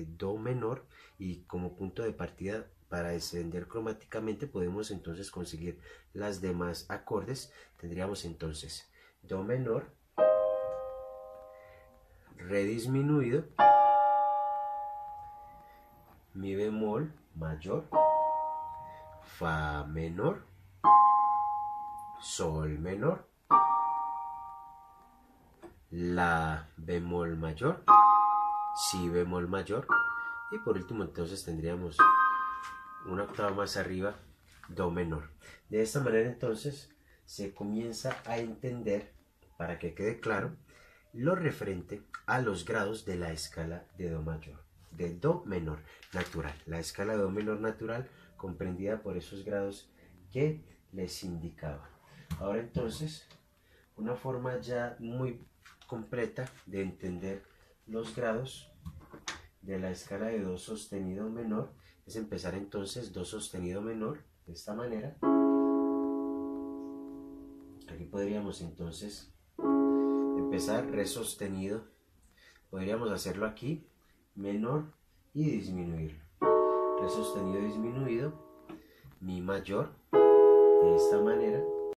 Do menor y como punto de partida para descender cromáticamente podemos entonces conseguir las demás acordes. Tendríamos entonces Do menor, Re disminuido, Mi bemol mayor, Fa menor, Sol menor, La bemol mayor, Si bemol mayor y por último entonces tendríamos una octava más arriba Do menor. De esta manera entonces se comienza a entender, para que quede claro, lo referente a los grados de la escala de Do mayor, de Do menor natural. La escala de Do menor natural comprendida por esos grados que les indicaba. Ahora entonces, una forma ya muy completa de entender los grados de la escala de Do sostenido menor es empezar entonces Do sostenido menor de esta manera. Aquí podríamos entonces empezar Re sostenido. Podríamos hacerlo aquí, menor y disminuir. Re sostenido disminuido, Mi mayor, de esta manera